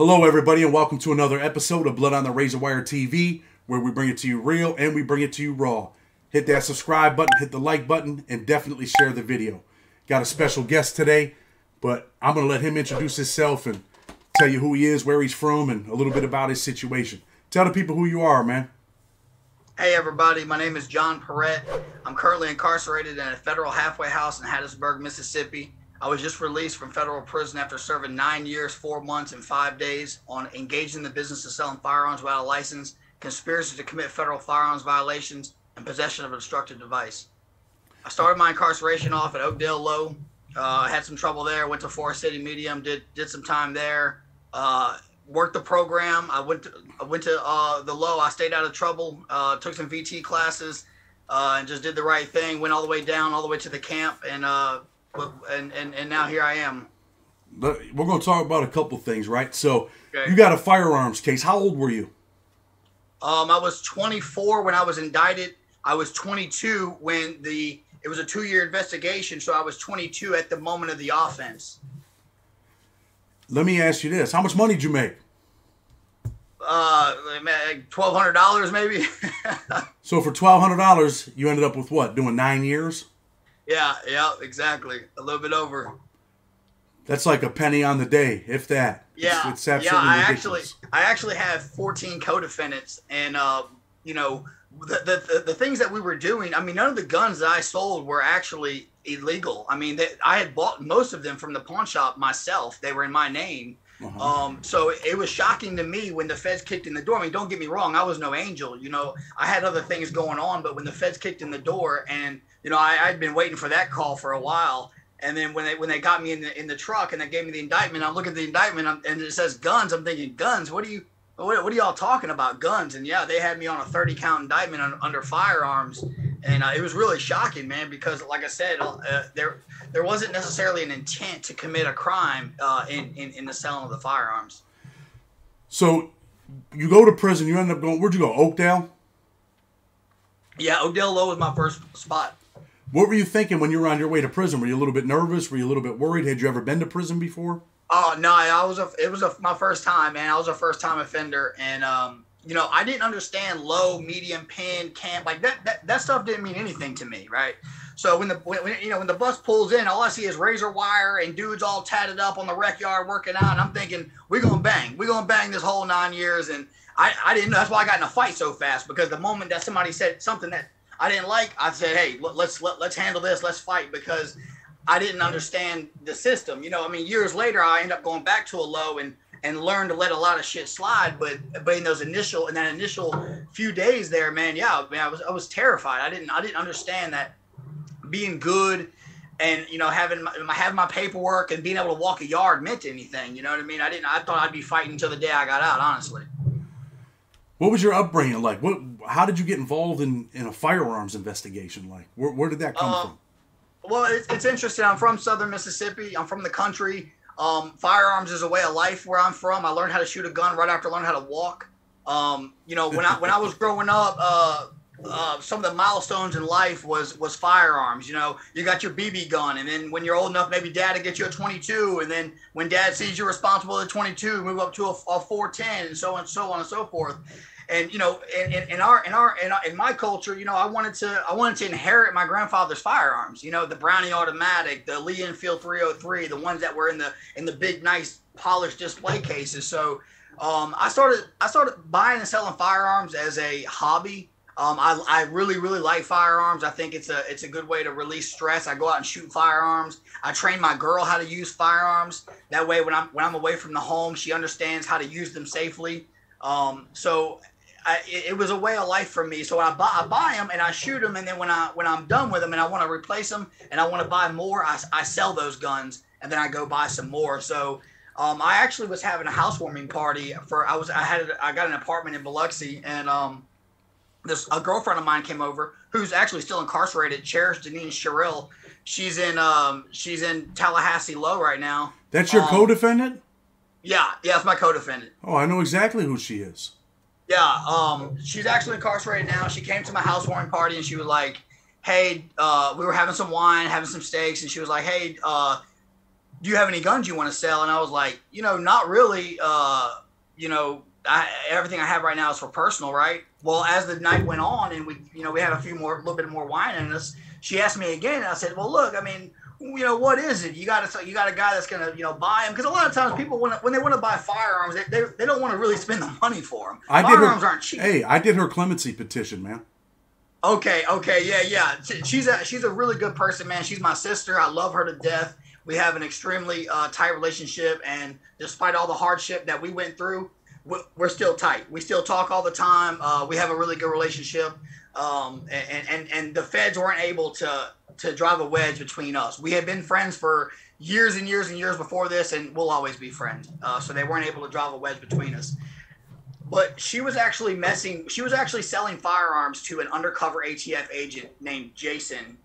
Hello, everybody, and welcome to another episode of Blood on the Razor Wire TV, where we bring it to you real and we bring it to you raw. Hit that subscribe button, hit the like button, and definitely share the video. Got a special guest today, but I'm going to let him introduce himself and tell you who he is, where he's from, and a little bit about his situation. Tell the people who you are, man. Hey everybody, my name is John Perrette. I'm currently incarcerated in a federal halfway house in Hattiesburg, Mississippi. I was just released from federal prison after serving nine years, four months, and five days on engaging in the business of selling firearms without a license, conspiracy to commit federal firearms violations, and possession of a destructive device. I started my incarceration off at Oakdale Low. Uh, had some trouble there. Went to Forrest City Medium. Did did some time there. Uh, worked the program. I went to I went to uh, the Low. I stayed out of trouble. Uh, took some VT classes. Uh, and just did the right thing. Went all the way down, all the way to the camp, and uh, and, and and now here I am. But we're going to talk about a couple things, right? So, Okay. you got a firearms case. How old were you? Um, I was 24 when I was indicted. I was 22 when the it was a two-year investigation, so I was 22 at the moment of the offense. Let me ask you this: How much money did you make? Uh, twelve hundred dollars maybe. So for twelve hundred dollars, you ended up with what? Doing nine years? Yeah, yeah, exactly. A little bit over. That's like a penny on the day, if that. Yeah, it's, it's yeah. I ridiculous. actually, I actually have 14 co-defendants, and uh, you know, the, the the the things that we were doing. I mean, none of the guns that I sold were actually illegal. I mean, they, I had bought most of them from the pawn shop myself. They were in my name. Uh-huh. Um, so it was shocking to me when the feds kicked in the door. I mean, don't get me wrong, I was no angel. You know, I had other things going on, but when the feds kicked in the door, and you know, I, I'd been waiting for that call for a while. And then when they when they got me in the in the truck and they gave me the indictment, I'm looking at the indictment I'm, and it says guns. I'm thinking guns. What are you? What, what are y'all talking about? Guns? And yeah, they had me on a 30 count indictment on, under firearms, and uh, it was really shocking, man. Because like I said, uh, there there wasn't necessarily an intent to commit a crime uh, in, in in the selling of the firearms. So you go to prison. You end up going. Where'd you go? Oakdale. Yeah, Oakdale Low was my first spot. What were you thinking when you were on your way to prison? Were you a little bit nervous? Were you a little bit worried? Had you ever been to prison before? Oh no, I was a it was a, my first time, man. I was a first time offender, and um, you know, I didn't understand low, medium, pin, camp, like that. That, that stuff didn't mean anything to me, right? So when the when, you know when the bus pulls in, all I see is razor wire and dudes all tatted up on the rec yard working out, and I'm thinking we're gonna bang, we're gonna bang this whole nine years, and I I didn't know that's why I got in a fight so fast because the moment that somebody said something that I didn't like, I said, hey, let, let's let, let's handle this, let's fight because I didn't understand the system. You know, I mean, years later, I end up going back to a low and and learn to let a lot of shit slide. But but in those initial in that initial few days there, man, yeah, man, I was I was terrified. I didn't I didn't understand that being good and you know having my, having my paperwork and being able to walk a yard meant anything. You know what I mean? I didn't. I thought I'd be fighting until the day I got out. Honestly. What was your upbringing like? What? How did you get involved in in a firearms investigation? Like, where, where did that come Uh, from? Well, it's, it's interesting. I'm from Southern Mississippi. I'm from the country. Um, firearms is a way of life where I'm from. I learned how to shoot a gun right after learning how to walk. Um, you know, when I when I was growing up, uh, uh, some of the milestones in life was was firearms. You know, you got your BB gun, and then when you're old enough, maybe dad to get you a 22, and then when dad sees you're responsible at 22, move up to a, a 410, and so on, and so on and so forth. And you know, in, in, in our in our in, in my culture, you know, I wanted to I wanted to inherit my grandfather's firearms. You know, the Browning automatic, the Lee Enfield 303, the ones that were in the in the big nice polished display cases. So um, I started I started buying and selling firearms as a hobby. Um, I, I really really like firearms. I think it's a it's a good way to release stress. I go out and shoot firearms. I train my girl how to use firearms. That way, when I'm when I'm away from the home, she understands how to use them safely. Um, so I, it, it was a way of life for me. So I buy I buy them and I shoot them, and then when I when I'm done with them and I want to replace them and I want to buy more, I, I sell those guns and then I go buy some more. So um, I actually was having a housewarming party for I was I had I got an apartment in Biloxi and um, this a girlfriend of mine came over who's actually still incarcerated. Cherish Denise Sherrill. She's in um, she's in Tallahassee Low right now. That's your um, co-defendant? Yeah, yeah, it's my co-defendant. Oh, I know exactly who she is. Yeah, um, she's actually incarcerated now. She came to my housewarming party and she was like, "Hey, uh, we were having some wine, having some steaks, and she was like, "Hey, uh, do you have any guns you want to sell? And I was like, you know, not really. Uh, you know, I, everything I have right now is for personal, right? Well, as the night went on and we, you know, we had a few more, a little bit more wine in us. She asked me again, and I said, well, look, I mean, you know, what is it? You got to, you got a guy that's gonna, you know, buy them because a lot of times people want when they want to buy firearms, they, they, they don't want to really spend the money for them. I firearms did her, aren't cheap. Hey, I did her clemency petition, man. Okay, okay, yeah, yeah. She's a she's a really good person, man. She's my sister. I love her to death. We have an extremely uh, tight relationship, and despite all the hardship that we went through, we're still tight. We still talk all the time. Uh, we have a really good relationship, um, and, and and the feds weren't able to to drive a wedge between us. We had been friends for years and years and years before this, and we'll always be friends. Uh, so they weren't able to drive a wedge between us but she was actually messing she was actually selling firearms to an undercover atf agent named jason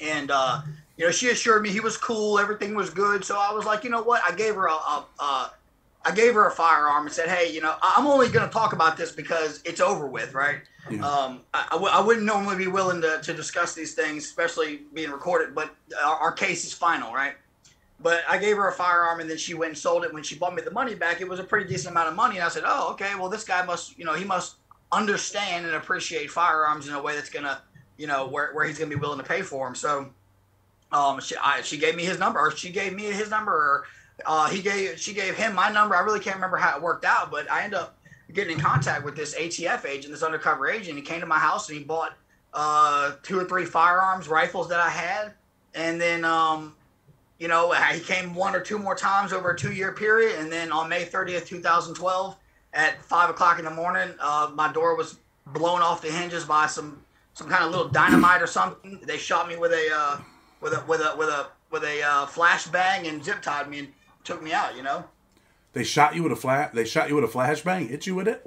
and uh, you know she assured me he was cool everything was good so i was like you know what i gave her a, a, a I gave her a firearm and said, "Hey, you know, I'm only going to talk about this because it's over with, right? Yeah. Um, I w- I wouldn't normally be willing to, to discuss these things, especially being recorded, but our, our case is final, right? But I gave her a firearm and then she went and sold it. When she bought me the money back, it was a pretty decent amount of money. And I said, oh, okay, well, this guy must, you know, he must understand and appreciate firearms in a way that's going to, you know, where, where he's going to be willing to pay for them. So um, she, I, she gave me his number or she gave me his number or uh, he gave, she gave him my number. I really can't remember how it worked out, but I ended up getting in contact with this ATF agent, this undercover agent. He came to my house and he bought uh, two or three firearms, rifles that I had. And then um, you know, he came one or two more times over a two year period. And then on May 30th, 2012, at five o'clock in the morning, uh, my door was blown off the hinges by some some kind of little dynamite or something. They shot me with a uh, with a with a with a with a uh, flashbang and zip tied me and took me out. You know. They shot you with a flat. They shot you with a flashbang. Hit you with it.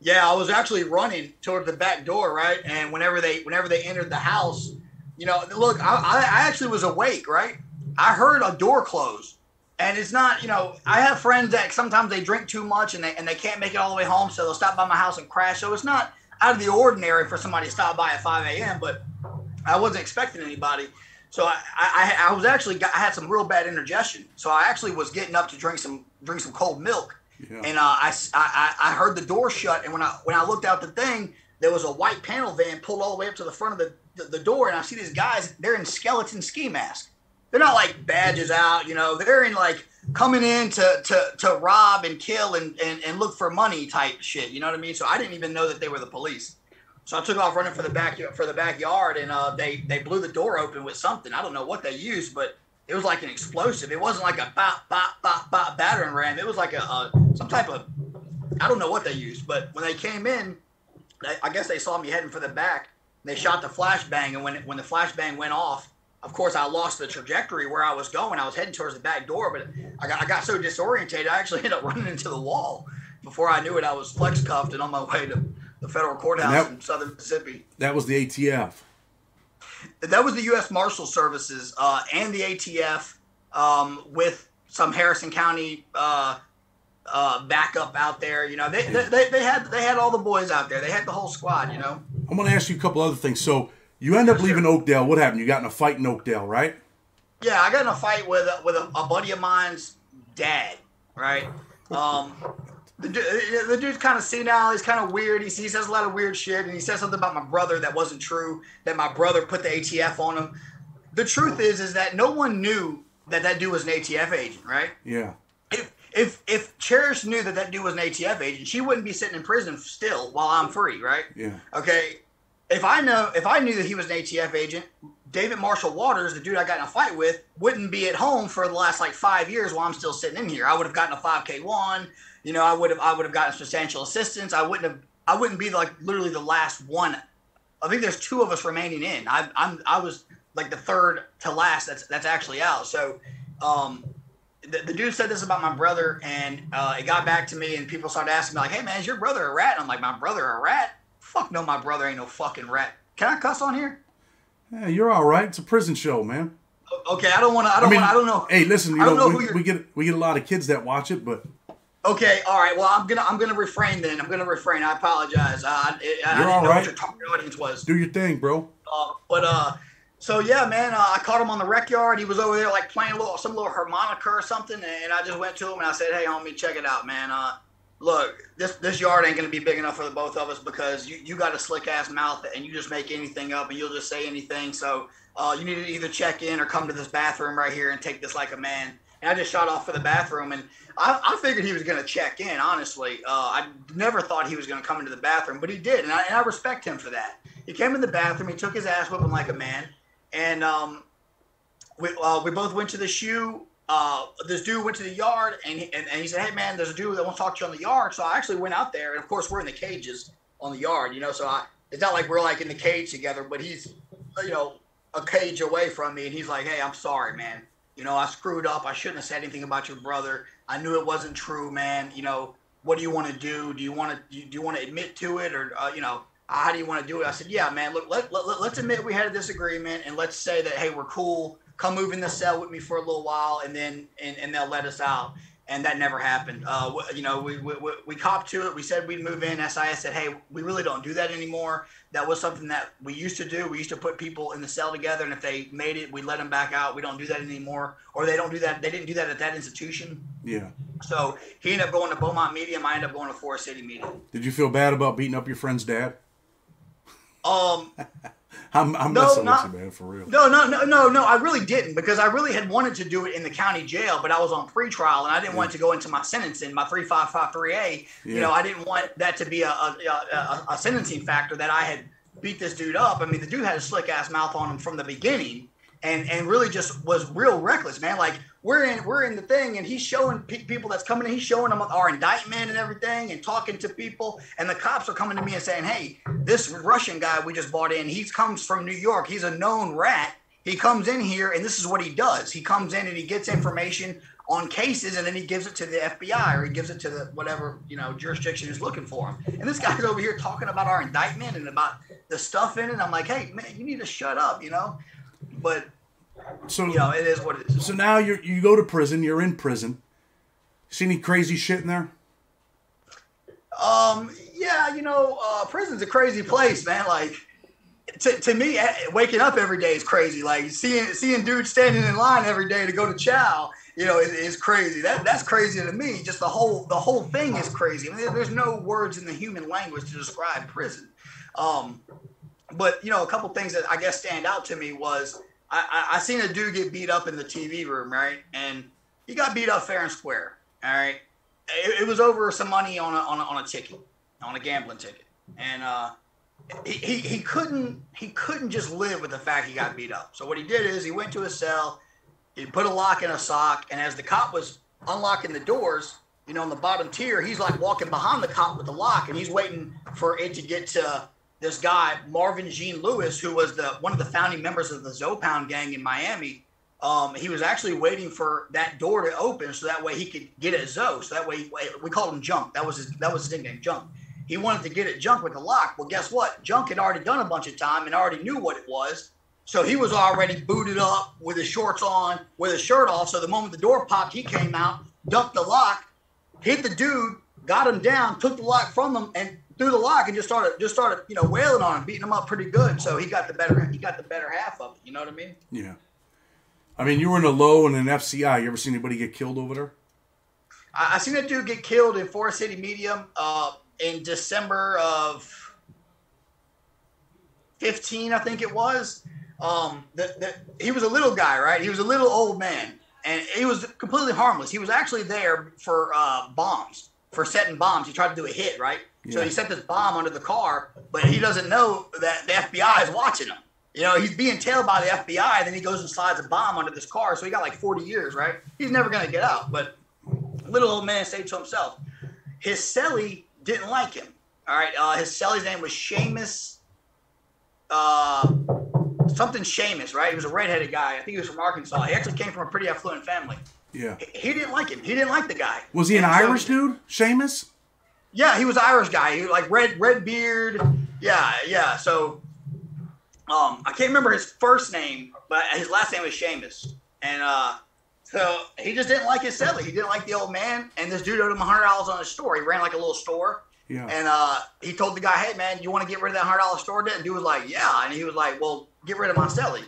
Yeah, I was actually running toward the back door, right? And whenever they whenever they entered the house, you know, look, I, I actually was awake, right? I heard a door close. And it's not, you know, I have friends that sometimes they drink too much and they and they can't make it all the way home, so they'll stop by my house and crash. So it's not out of the ordinary for somebody to stop by at 5 a.m. But I wasn't expecting anybody, so I, I, I was actually got, I had some real bad indigestion, so I actually was getting up to drink some drink some cold milk, yeah. and uh, I, I I heard the door shut, and when I when I looked out the thing, there was a white panel van pulled all the way up to the front of the the, the door, and I see these guys, they're in skeleton ski masks they're not like badges out, you know. They're in like coming in to to, to rob and kill and, and, and look for money type shit. You know what I mean? So I didn't even know that they were the police. So I took off running for the back for the backyard, and uh, they they blew the door open with something. I don't know what they used, but it was like an explosive. It wasn't like a bop bop bop bop battering ram. It was like a, a some type of I don't know what they used. But when they came in, they, I guess they saw me heading for the back. They shot the flashbang, and when when the flashbang went off, of course, I lost the trajectory where I was going. I was heading towards the back door, but I got, I got so disorientated, I actually ended up running into the wall. Before I knew it, I was flex cuffed and on my way to the federal courthouse that, in southern Mississippi. That was the ATF. That was the U.S. Marshal Services uh, and the ATF um, with some Harrison County uh, uh, backup out there. You know, they, they, they, they, had they had all the boys out there. They had the whole squad. You know. I'm going to ask you a couple other things. So you end up leaving Oakdale. What happened? You got in a fight in Oakdale, right? Yeah, I got in a fight with a, with a, a buddy of mine's dad, right? Um, the, uh, the dude's kind of senile. He's kind of weird. He, he says a lot of weird shit, and he says something about my brother that wasn't true. That my brother put the ATF on him. The truth is, is that no one knew that that dude was an ATF agent, right? Yeah. If if if Cherish knew that that dude was an ATF agent, she wouldn't be sitting in prison still while I'm free, right? Yeah. Okay if I know if I knew that he was an ATF agent, David Marshall Waters, the dude I got in a fight with, wouldn't be at home for the last like five years while I'm still sitting in here. I would have gotten a 5K one. You know, I would have I would have gotten substantial assistance. I wouldn't have I wouldn't be like literally the last one. I think there's two of us remaining in. I I'm I was like the third to last that's that's actually out. So um the, the dude said this about my brother and uh, it got back to me and people started asking me like, hey man, is your brother a rat? And I'm like, my brother a rat? Fuck no, my brother ain't no fucking rat. Can I cuss on here? Yeah, you're all right. It's a prison show, man. Okay, I don't want to. I don't. I, mean, wanna, I don't know. Hey, listen. You I don't know, know we, we, get we get a lot of kids that watch it, but. Okay, all right. Well, I'm gonna I'm gonna refrain then. I'm gonna refrain. I apologize. Uh, I, I, you're I all know right. what your target audience was. Do your thing, bro. Uh, but uh, So yeah, man, uh, I caught him on the rec yard. He was over there like playing a little some little harmonica or something, and I just went to him and I said, "Hey, homie, check it out, man. Uh, look, this this yard ain't gonna be big enough for the both of us because you, you got a slick ass mouth and you just make anything up and you'll just say anything. So uh, you need to either check in or come to this bathroom right here and take this like a man." And I just shot off for the bathroom, and I, I figured he was gonna check in. Honestly, uh, I never thought he was gonna come into the bathroom, but he did, and I, and I respect him for that. He came in the bathroom, he took his ass whipping like a man, and um, we uh, we both went to the shoe uh, this dude went to the yard and he, and, and he said, "Hey man, there's a dude that wants to talk to you on the yard." So I actually went out there, and of course we're in the cages on the yard, you know. So I, it's not like we're like in the cage together, but he's, you know, a cage away from me, and he's like, "Hey, I'm sorry, man. You know, I screwed up. I shouldn't have said anything about your brother. I knew it wasn't true, man. You know, what do you want to do? Do you want to do you want to admit to it, or uh, you know?" How do you want to do it? I said, yeah, man. Look, let, let, let's admit we had a disagreement, and let's say that, hey, we're cool come move in the cell with me for a little while and then and, and they'll let us out and that never happened uh, you know we, we, we copped to it we said we'd move in sis said hey we really don't do that anymore that was something that we used to do. We used to put people in the cell together and if they made it we let them back out. We don't do that anymore. Or they don't do that they didn't do that at that institution. Yeah. So he ended up going to beaumont medium. I ended up going to forrest city medium. Did you feel bad about beating up your friend's dad? Um I'm, I'm no, messing not, with you, man, for real. No, no, no, no, no. I really didn't because I really had wanted to do it in the county jail, but I was on pretrial and I didn't yeah. want to go into my sentencing, my three five five three A. You know, I didn't want that to be a a, a a, sentencing factor that I had beat this dude up. I mean, the dude had a slick ass mouth on him from the beginning, and and really just was real reckless, man. Like we're in we're in the thing and he's showing pe- people that's coming in he's showing them our indictment and everything and talking to people and the cops are coming to me and saying hey this russian guy we just bought in he comes from new york. He's a known rat. He comes in here and this is what he does. He comes in and he gets information on cases and then he gives it to the fbi or he gives it to the whatever you know jurisdiction is looking for him. And this guy's over here talking about our indictment and about the stuff in it. I'm like hey man you need to shut up you know? But so you know, it is what it is. So now you you go to prison. You're in prison. See any crazy shit in there? Um. Yeah. You know, uh, prison's a crazy place, man. Like. To, to me, eh, waking up every day is crazy. Like seeing seeing dudes standing in line every day to go to chow, you know, is, is crazy. That that's crazy to me. Just the whole the whole thing is crazy. I mean, there's no words in the human language to describe prison. Um, but you know, a couple things that I guess stand out to me was I, I, seen a dude get beat up in the TV room, right? And he got beat up fair and square. All right, it, it was over some money on a, on a, on a ticket, on a gambling ticket, and uh, he, he he couldn't he couldn't just live with the fact he got beat up. So what he did is he went to his cell, he put a lock in a sock, and as the cop was unlocking the doors, you know, on the bottom tier, he's like walking behind the cop with the lock, and he's waiting for it to get to this guy Marvin Jean Lewis, who was the one of the founding members of the Zoe Pound gang in Miami. Um, he was actually waiting for that door to open so that way he could get at Zoe. So that way we called him Junk. That was his that was his nickname, Junk. He wanted to get at Junk with the lock. Well, guess what? Junk had already done a bunch of time and already knew what it was. So he was already booted up with his shorts on, with his shirt off. So the moment the door popped, he came out, ducked the lock, hit the dude, got him down, took the lock from him, and threw the lock and just started just started you know wailing on him, beating him up pretty good. So he got the better he got the better half of it. You know what I mean? Yeah. I mean, you were in a low and an FCI. You ever seen anybody get killed over there? I, I seen a dude get killed in Forrest City Medium uh, in December of fifteen, I think it was. Um, the, the, he was a little guy, right? He was a little old man, and he was completely harmless. He was actually there for uh, bombs, for setting bombs. He tried to do a hit, right? So he set this bomb under the car, but he doesn't know that the FBI is watching him. You know, he's being tailed by the FBI, then he goes and slides a bomb under this car. So he got like 40 years, right? He's never going to get out. But little old man stayed to himself. His celly didn't like him. All right. Uh, his celly's name was Seamus, uh, something Seamus, right? He was a redheaded guy. I think he was from Arkansas. He actually came from a pretty affluent family. Yeah. He, he didn't like him. He didn't like the guy. Was he an and Irish dude, Seamus? Yeah, he was Irish guy. He like red red beard. Yeah, yeah. So um, I can't remember his first name, but his last name was Seamus. And uh, so he just didn't like his celly. He didn't like the old man. And this dude owed him hundred dollars on his store. He ran like a little store. Yeah. And uh, he told the guy, "Hey man, you want to get rid of that hundred dollar store debt?" And dude was like, "Yeah." And he was like, "Well, get rid of my celly."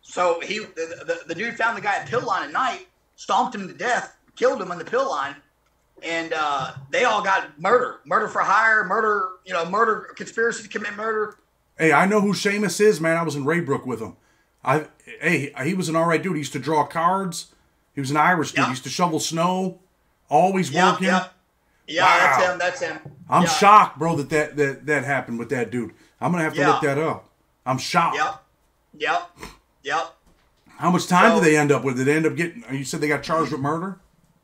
So he, the, the, the dude found the guy at pill line at night, stomped him to death, killed him on the pill line, and uh, they all got murder, murder for hire, murder, you know, murder, conspiracy to commit murder. Hey, I know who Seamus is, man. I was in Ray Brook with him. I hey, he was an all right dude. He used to draw cards. He was an Irish dude. Yeah. He used to shovel snow. Always Yeah, working. yeah, yeah. Wow. That's him. That's him. I'm yeah. shocked, bro, that, that that that happened with that dude. I'm gonna have to look that up. I'm shocked. Yep, yep, yep. How much time So- did they end up with? Did they end up getting? You said they got charged with murder.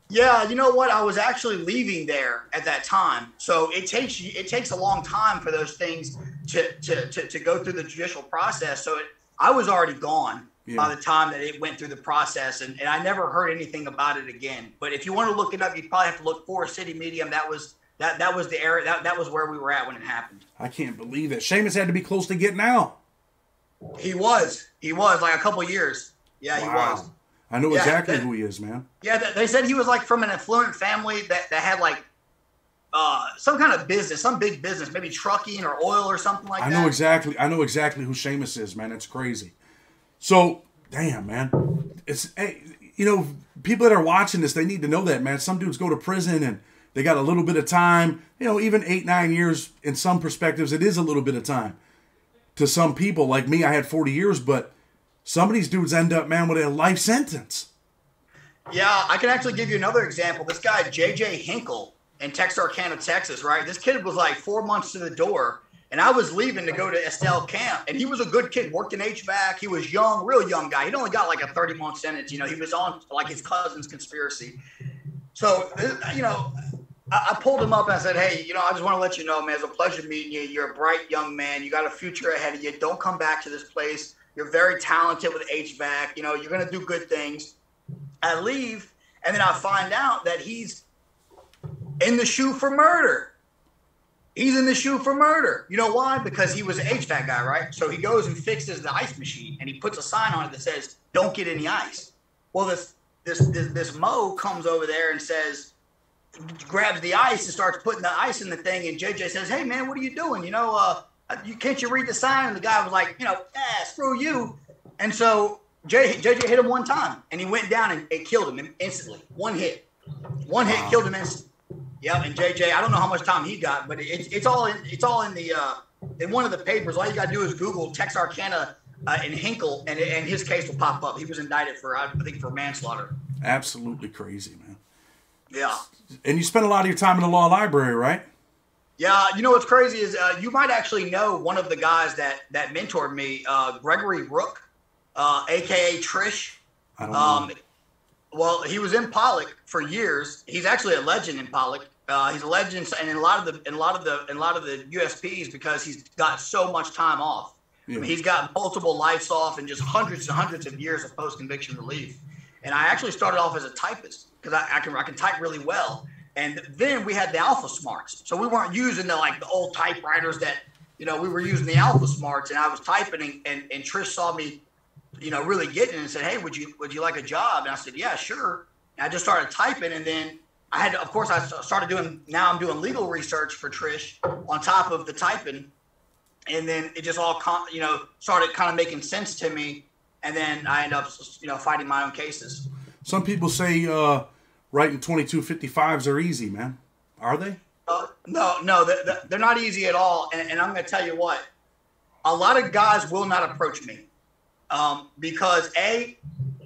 Yeah, you know what? I was actually leaving there at that time, so it takes you- it takes a long time for those things to to, to, to go through the judicial process. So it, I was already gone Yeah. by the time that it went through the process, and, and I never heard anything about it again. But if you want to look it up, you'd probably have to look for City Medium. That was that that was the area that that was where we were at when it happened. I can't believe that. Seamus had to be close to getting out. He was he was like a couple years. Yeah, he was. I know Yeah, exactly that- who he is, man. Yeah, they said he was like from an affluent family that, that had like uh, some kind of business, some big business, maybe trucking or oil or something like I that. I know exactly. I know exactly who Seamus is, man. It's crazy. So, damn, man. It's hey, you know, people that are watching this, they need to know that, man. Some dudes go to prison and they got a little bit of time. You know, even eight, nine years in some perspectives, it is a little bit of time. To some people, like me, I had 40 years, but some of these dudes end up, man, with a life sentence. Yeah, I can actually give you another example. This guy, JJ Hinkle in Texarkana, Texas, right? This kid was like four months to the door, and I was leaving to go to Estelle Camp, and he was a good kid, worked in HVAC. He was young, real young guy. He'd only got like a 30 month sentence. You know, he was on like his cousin's conspiracy. So, uh, you know, I, I pulled him up and I said, Hey, you know, I just want to let you know, man, it's a pleasure meeting you. You're a bright young man. You got a future ahead of you. Don't come back to this place. You're very talented with HVAC. You know, you're going to do good things. I leave, and then I find out that he's in the shoe for murder. He's in the shoe for murder. You know why? Because he was an HVAC guy, right? So he goes and fixes the ice machine, and he puts a sign on it that says, "Don't get any ice." Well, this this this, this Mo comes over there and says, grabs the ice and starts putting the ice in the thing, and JJ says, "Hey man, what are you doing? You know, uh, you can't you read the sign?" And the guy was like, "You know, ah, screw you." And so J, JJ hit him one time, and he went down and it killed him instantly. One hit, one hit killed him instantly. Yep, and JJ, I don't know how much time he got, but it's it's all in it's all in the uh, in one of the papers. All you got to do is Google Texarkana uh, and Hinkle, and and his case will pop up. He was indicted for I think for manslaughter. Absolutely crazy, man. Yeah. And you spent a lot of your time in the law library, right? Yeah, you know what's crazy is uh, you might actually know one of the guys that that mentored me, uh, Gregory Rook, uh, aka Trish. I don't know. Um, well, he was in Pollock for years. He's actually a legend in Pollock. Uh, he's a legend, and in a lot of the in a lot of the in a lot of the USPs because he's got so much time off. I mean, he's got multiple lives off and just hundreds and hundreds of years of post conviction relief. And I actually started off as a typist because I, I can I can type really well. And then we had the Alpha Smarts, so we weren't using the like the old typewriters that you know we were using the Alpha Smarts. And I was typing, and and, Trish saw me, you know, really getting it and said, "Hey, would you would you like a job?" And I said, "Yeah, sure." And I just started typing, and then I had, of course, I started doing. Now I'm doing legal research for Trish on top of the typing, and then it just all, you know, started kind of making sense to me. And then I end up, you know, fighting my own cases. Some people say uh, writing 2255s are easy, man. Are they? Uh, no, no, they're, they're not easy at all. And, and I'm going to tell you what, a lot of guys will not approach me um, because a,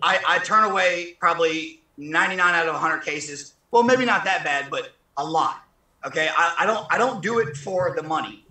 I, I turn away probably 99 out of 100 cases. Well, maybe not that bad, but a lot. Okay, I, I don't I don't do it for the money.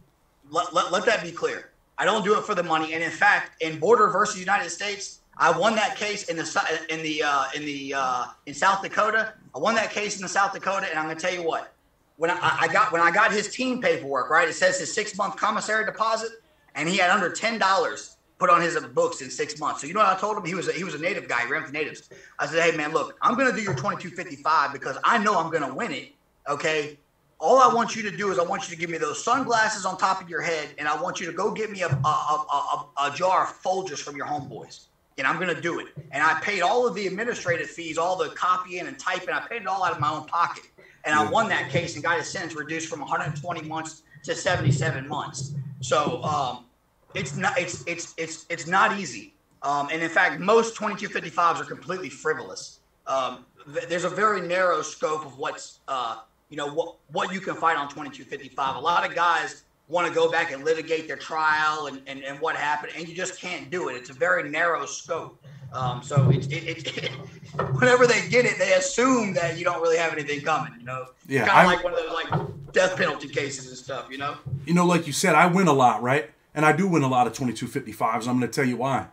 Let, let, let that be clear. I don't do it for the money. And in fact, in Border versus United States, I won that case in the in the uh, in the uh, in South Dakota. I won that case in the South Dakota, and I'm going to tell you what. When I, I got when I got his team paperwork, right, it says his six month commissary deposit, and he had under ten dollars put on his books in six months. So you know what I told him? He was a, he was a native guy. He ran for natives. I said, hey man, look, I'm going to do your 2255 because I know I'm going to win it. Okay. All I want you to do is I want you to give me those sunglasses on top of your head, and I want you to go get me a, a, a, a, a jar of Folgers from your homeboys. And I'm going to do it. And I paid all of the administrative fees, all the copying and typing. I paid it all out of my own pocket. And I won that case and got his sentence reduced from 120 months to 77 months. So um, it's not it's it's it's it's not easy. Um, and in fact, most 2255s are completely frivolous. Um, th- there's a very narrow scope of what's, uh, you know, what, what you can fight on 2255. A lot of guys want to go back and litigate their trial and, and, and what happened, and you just can't do it. It's a very narrow scope. Um, so it, it, it, whenever they get it, they assume that you don't really have anything coming. You know, Yeah, kind of like one of those like death penalty cases and stuff. You know, you know, like you said, I win a lot, right? And I do win a lot of 2255s. I'm going to tell you why.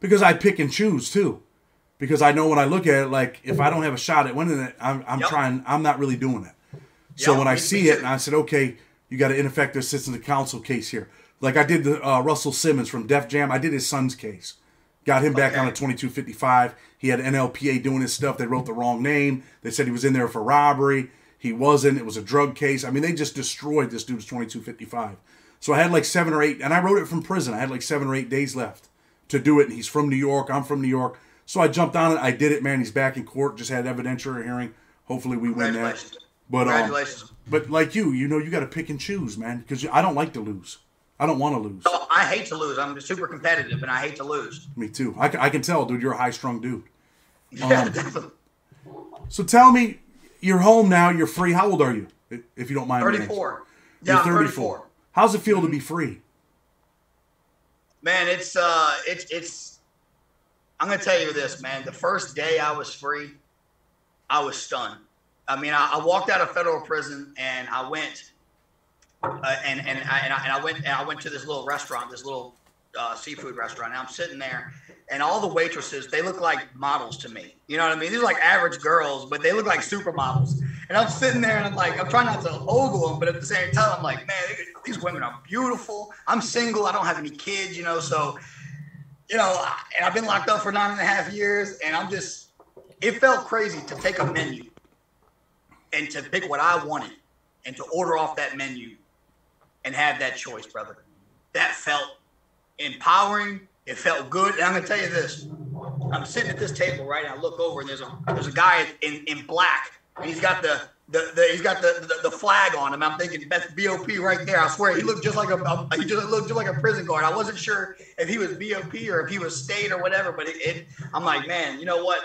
Because I pick and choose too. Because I know when I look at it, like if I don't have a shot at winning it, I'm, I'm Yep. trying, I'm not really doing it. So Yeah, when I see it and I said, okay, you got an ineffective assistance to counsel case here. Like I did the uh, Russell Simmons from Def Jam. I did his son's case. Got him back Okay. on a 2255. He had NLPA doing his stuff. They wrote the wrong name. They said he was in there for robbery. He wasn't. It was a drug case. I mean, they just destroyed this dude's 2255. So I had like seven or eight, and I wrote it from prison. I had like seven or eight days left to do it. And he's from New York. I'm from New York. So I jumped on it. I did it, man. He's back in court. Just had evidentiary hearing. Hopefully we win that. Congratulations. But um, but like you, you know, you got to pick and choose, man, because I don't like to lose. I don't want to lose. Oh, I hate to lose. I'm super competitive, and I hate to lose. Me too. I, can- I can tell, dude. You're a high strung dude. Yeah, definitely. So tell me, you're home now. You're free. How old are you, if you don't mind? me asking? 34. You're Yeah, I'm 34. How's it feel to be free? Man, it's uh, it's it's. I'm gonna tell you this, man. The first day I was free, I was stunned. I mean, I, I walked out of federal prison and I went, uh, and and I, and I and I went and I went to this little restaurant, this little uh, seafood restaurant. And I'm sitting there, and all the waitresses they look like models to me. You know what I mean? These are like average girls, but they look like supermodels. And I'm sitting there and I'm like, I'm trying not to ogle them, but at the same time, I'm like, man, these women are beautiful. I'm single. I don't have any kids. You know, so you know, and I've been locked up for nine and a half years, and I'm just, it felt crazy to take a menu and to pick what I wanted and to order off that menu and have that choice, brother. That felt empowering. It felt good. And I'm gonna tell you this. I'm sitting at this table, right? And I look over and there's a there's a guy in, in black and he's got the the, the he's got the, the the flag on him. I'm thinking that's BOP right there. I swear he looked just like a, a he just looked just like a prison guard. I wasn't sure if he was BOP or if he was state or whatever, but it, it I'm like, man, you know what?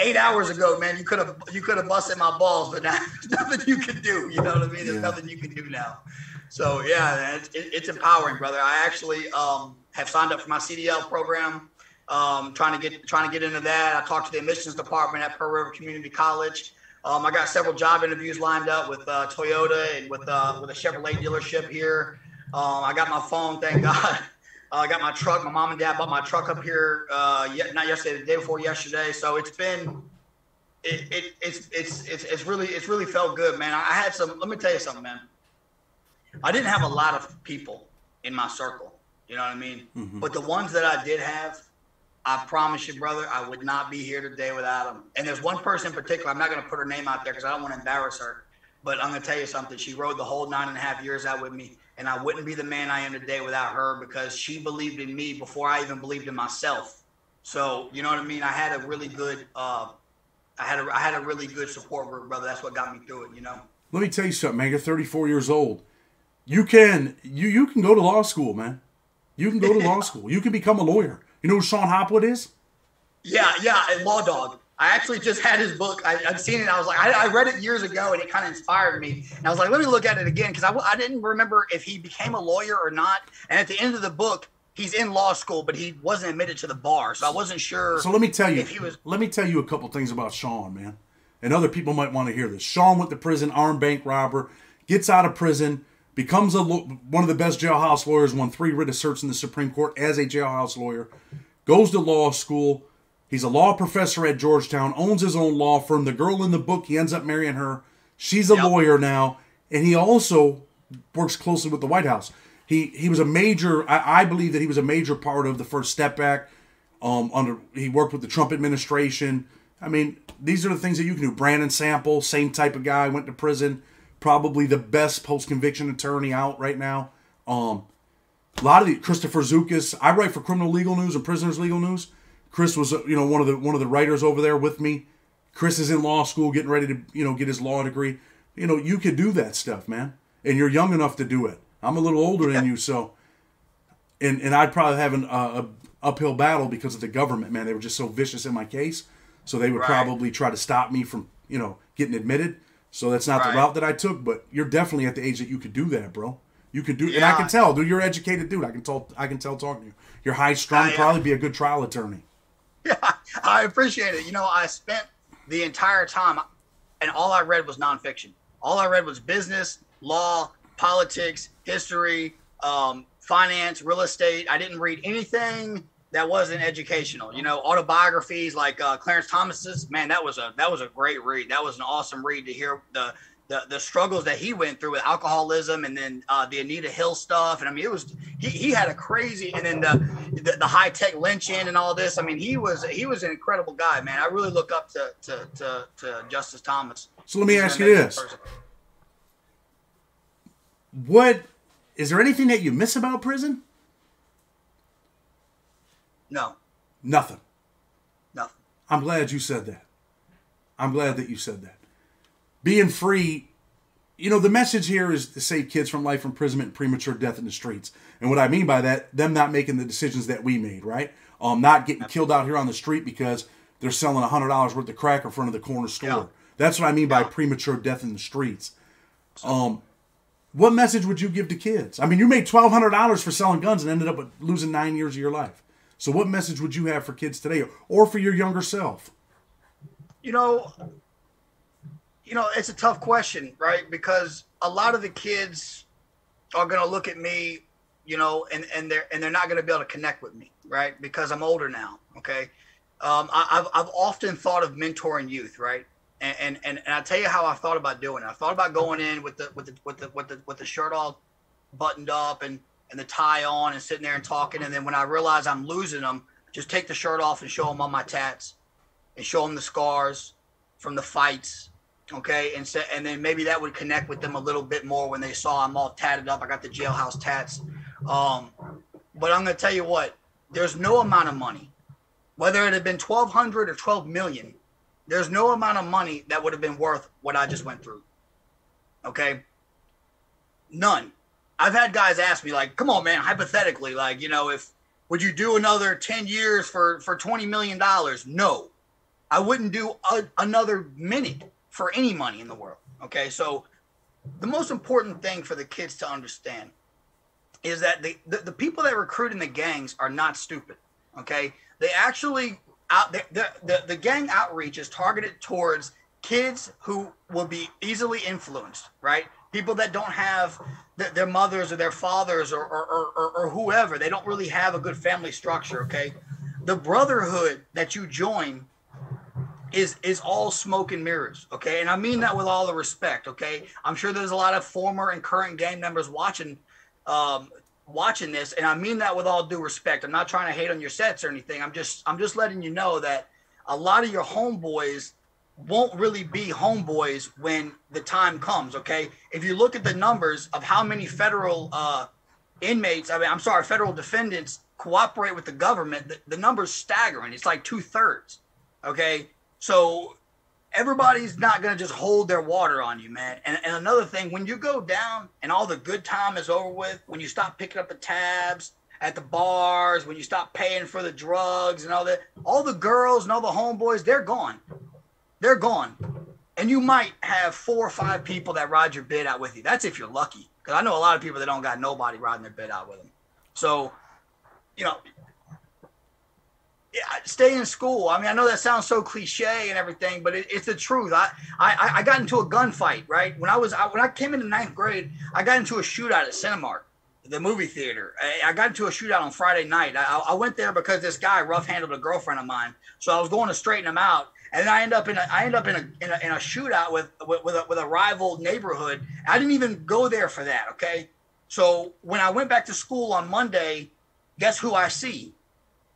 Eight hours ago, man, you could have you could have busted my balls, but now there's nothing you can do. You know what I mean? There's Yeah. nothing you can do now. So yeah, it's, it, it's empowering, brother. I actually um, have signed up for my CDL program. Um, trying to get trying to get into that. I talked to the admissions department at Pearl River Community College. Um, I got several job interviews lined up with uh, Toyota and with uh, with a Chevrolet dealership here. Um, I got my phone, thank God. Uh, I got my truck. My mom and dad bought my truck up here. Uh, yet not yesterday, the day before yesterday. So it's been it, it it's, it's it's it's really it's really felt good, man. I had some. Let me tell you something, man. I didn't have a lot of people in my circle. You know what I mean? Mhm. But the ones that I did have, I promise you, brother, I would not be here today without them. And there's one person in particular. I'm not going to put her name out there because I don't want to embarrass her. But I'm going to tell you something. She rode the whole nine and a half years out with me, and I wouldn't be the man I am today without her because she believed in me before I even believed in myself. So you know what I mean? I had a really good, uh, I had a, I had a really good support group, brother. That's what got me through it. You know? Let me tell you something, man. You're 34 years old. You can you you can go to law school, man. You can go to law school. You can become a lawyer. You know who Shon Hopwood is? Yeah, yeah, and Law Dog. I actually just had his book. I, I'd seen it. I was like, I, I read it years ago, and it kind of inspired me. And I was like, let me look at it again because I didn't remember if he became a lawyer or not. And at the end of the book, he's in law school, but he wasn't admitted to the bar, so I wasn't sure. So let me tell you, if he was. let me tell you a couple things about Shon, man. And other people might want to hear this. Shon went to prison, armed bank robber, gets out of prison, becomes a lo- one of the best jailhouse lawyers, won three writ of certs in the Supreme Court as a jailhouse lawyer, goes to law school. He's a law professor at Georgetown, owns his own law firm. The girl in the book, he ends up marrying her. She's a Yep. lawyer now, and he also works closely with the White House. He he was a major. I, I believe that he was a major part of the First Step Act. Um, under he worked with the Trump administration. I mean, these are the things that you can do. Brandon Sample, same type of guy, went to prison. Probably the best post conviction attorney out right now. Um, a lot of the Christopher Zoukis. I write for Criminal Legal News and Prisoners Legal News. Chris was, you know, one of the one of the writers over there with me. Chris is in law school, getting ready to, you know, get his law degree. You know, you could do that stuff, man, and you're young enough to do it. I'm a little older than you, so, and and I'd probably have an, uh, a uphill battle because of the government. Man, they were just so vicious in my case, so they would Right. probably try to stop me from you know getting admitted. So that's not Right. the route that I took. But you're definitely at the age that you could do that, bro. You could do, and I can tell, dude. You're educated dude. I can tell. I can tell talking to you. You're high strung. Probably be a good trial attorney. Yeah, I appreciate it. You know, I spent the entire time, and all I read was nonfiction. All I read was business, law, politics, history, um, finance, real estate. I didn't read anything that wasn't educational. You know, autobiographies like uh, Clarence Thomas's. Man, that was a that was a great read. That was an awesome read to hear the. The, the struggles that he went through with alcoholism and then uh, the Anita Hill stuff and I mean it was he, he had a crazy and then the the, the high tech lynching and all this. I mean, he was he was an incredible guy, man. I really look up to to to, to Justice Thomas. So let me He's ask you this: person. What is there anything that you miss about prison? No, Nothing. nothing. I'm glad you said that. I'm glad that you said that. Being free, you know, the message here is to save kids from life imprisonment premature death in the streets. And what I mean by that, them not making the decisions that we made, right? Um, not getting killed out here on the street because they're selling hundred dollars worth of crack in front of the corner store. Yeah. That's what I mean by Yeah. premature death in the streets. Um, what message would you give to kids? I mean, you made twelve hundred dollars for selling guns and ended up with losing nine years of your life. So, what message would you have for kids today, or for your younger self? You know, you know, it's a tough question, right? Because a lot of the kids are gonna look at me, you know, and and they're and they're not gonna be able to connect with me, right? Because I'm older now. Okay, um, I, I've I've often thought of mentoring youth, right? And, and and and I tell you how I thought about doing it. I thought about going in with the with the with the with the with the shirt all buttoned up and and the tie on and sitting there and talking. And then when I realize I'm losing them, just take the shirt off and show them all my tats and show them the scars from the fights. Okay, and so, and then maybe that would connect with them a little bit more when they saw I'm all tatted up. I got the jailhouse tats. Um, but I'm gonna tell you what, there's no amount of money, whether it had been 1,200 or 12 million, there's no amount of money that would have been worth what I just went through. Okay, none. I've had guys ask me like, "Come on, man, hypothetically, like, you know, if would you do another 10 years for for 20 million dollars?" No. I wouldn't do a, another minute for any money in the world. Okay? So the most important thing for the kids to understand is that the, the, the people that recruit in the gangs are not stupid. Okay? They actually out the, the, the, gang outreach is targeted towards kids who will be easily influenced, right? People that don't have th- their mothers or their fathers or, or, or, or whoever, they don't really have a good family structure, okay? The brotherhood that you join is is all smoke and mirrors okay? And i mean that with all the respect okay? I'm sure there's a lot of former and current gang members watching um watching this and i mean that with all due respect. I'm not trying to hate on your sets or anything. I'm just i'm just letting you know that a lot of your homeboys won't really be homeboys when the time comes okay? If you look at the numbers of how many federal uh inmates i mean i'm sorry federal defendants cooperate with the government the, the number's staggering. It's like two-thirds okay so everybody's not going to just hold their water on you, man. And, and another thing, when you go down and all the good time is over with, when you stop picking up the tabs at the bars, when you stop paying for the drugs and all that, all the girls and all the homeboys, they're gone. They're gone. And you might have four or five people that ride your bid out with you. That's if you're lucky. Because I know a lot of people that don't got nobody riding their bid out with them. So, you know, stay in school. I mean, I know that sounds so cliche and everything, but it, it's the truth. I, I I got into a gunfight right when I was I, when I came into ninth grade. I got into a shootout at Cinemark, the movie theater. I, I got into a shootout on Friday night. I, I went there because this guy rough handled a girlfriend of mine, so I was going to straighten him out. And then I end up in a I end up in a in a, in a shootout with with with a, with a rival neighborhood. I didn't even go there for that. Okay, so when I went back to school on Monday, guess who I see?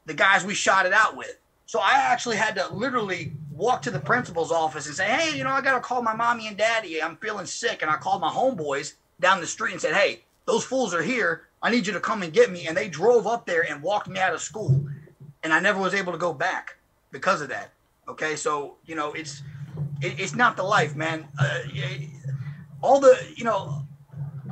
The guys we shot it out with. So I actually had to literally walk to the principal's office and say, "Hey, you know, I got to call my mommy and daddy. I'm feeling sick." And I called my homeboys down the street and said, "Hey, those fools are here. I need you to come and get me." And they drove up there and walked me out of school. And I never was able to go back because of that. Okay, so you know, it's it, it's not the life, man. Uh, all the you know,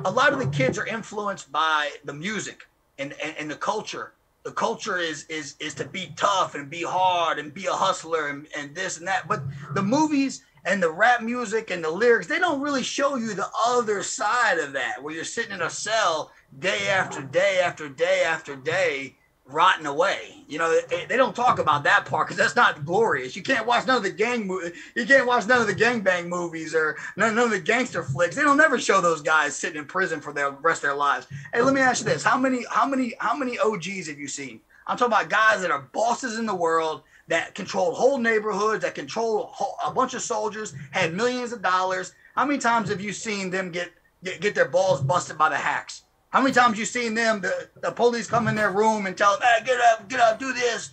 a lot of the kids are influenced by the music and and, and the culture the culture is is is to be tough and be hard and be a hustler and, and this and that. But the movies and the rap music and the lyrics, they don't really show you the other side of that, where you're sitting in a cell day after day after day after day rotting away. You know, they, they don't talk about that part because that's not glorious. You can't watch none of the gang You can't watch none of the gangbang movies or none, none of the gangster flicks. They don't never show those guys sitting in prison for the rest of their lives. Hey, let me ask you this: how many, how many, how many OGs have you seen? I'm talking about guys that are bosses in the world that control whole neighborhoods, that control a bunch of soldiers, had millions of dollars. How many times have you seen them get get, get their balls busted by the hacks? How many times you seen them, the, the police come in their room and tell them, hey, get up, get up, do this.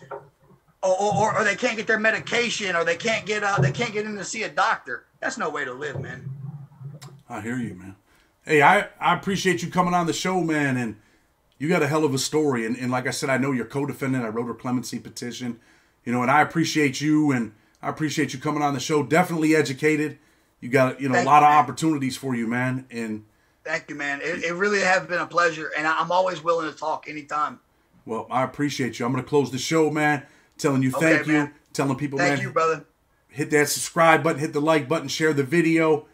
Or, or, or they can't get their medication or they can't get out, they can't get in to see a doctor. That's no way to live, man. I hear you, man. Hey, I, I appreciate you coming on the show, man, and you got a hell of a story. And, and like I said, I know you're co-defendant. I wrote a clemency petition, you know, and I appreciate you and I appreciate you coming on the show. Definitely educated. You got, you know, Thank a lot you, of opportunities for you, man. And Thank you, man. It, it really has been a pleasure, and I'm always willing to talk anytime. Well, I appreciate you. I'm going to close the show, man. Telling you thank okay, you, man. telling people, thank man. you, brother. Hit that subscribe button, hit the like button, share the video.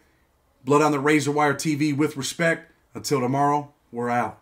Blood on the Razor Wire TV with respect. Until tomorrow, we're out.